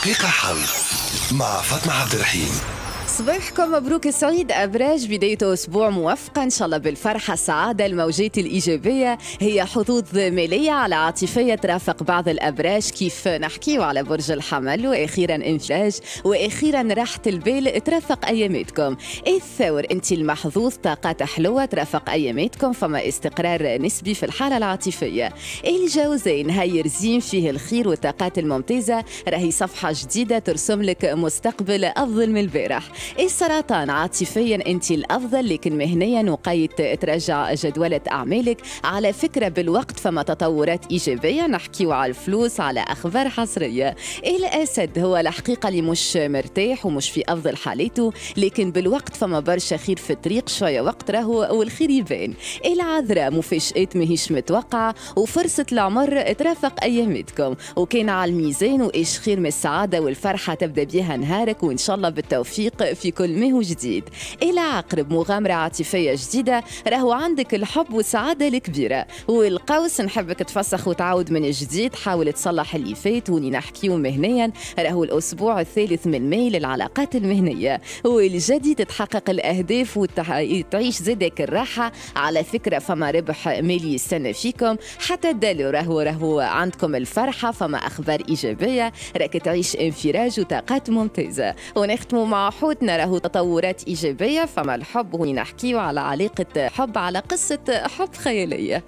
حقيقة حظ مع فاطمة عبد الرحيم. صباحكم مبروك سعيد أبراج بداية أسبوع موفقة إن شاء الله بالفرحة السعادة الموجات الإيجابية هي حظوظ مالية على عاطفية ترافق بعض الأبراج. كيف نحكيو على برج الحمل وأخيرا إنفلاج وأخيرا راحة البال ترافق أياماتكم. الثور؟ أنت المحظوظ. طاقات حلوة ترافق أياماتكم فما استقرار نسبي في الحالة العاطفية. الجوزين؟ هاي رزين فيه الخير والطاقات الممتازة. راهي صفحة جديدة ترسم لك مستقبل أفضل من البارح. السرطان عاطفيا أنت الأفضل لكن مهنيا وقيت ترجع جدولة أعمالك على فكرة بالوقت فما تطورات إيجابية. نحكيو على الفلوس على أخبار حصرية. الاسد هو الحقيقة اللي مش مرتاح ومش في أفضل حالاته لكن بالوقت فما برشا خير في الطريق شوية وقت راهو والخير يبان. العذراء مفاجآت ماهيش متوقعة وفرصة العمر ترافق أياماتكم. وكان على الميزان وإيش خير من السعادة والفرحة تبدأ بها نهارك وإن شاء الله بالتوفيق في كل ما هو جديد. إلى عقرب مغامرة عاطفية جديدة راهو عندك الحب والسعادة الكبيرة. والقوس نحبك تفسخ وتعاود من جديد. حاول تصلح اللي فات وني نحكيو مهنيا. راهو الأسبوع الثالث من ماي للعلاقات المهنية. والجديد تتحقق الأهداف وتعيش زادك الراحة. على فكرة فما ربح مالي يستنى فيكم. حتى الدلو راهو راهو عندكم الفرحة فما أخبار إيجابية. راك تعيش انفراج وطاقات ممتازة. ونختموا مع حوتنا راهو تطورات إيجابية فما الحب هو نحكيو على علاقة حب على قصة حب خيالية.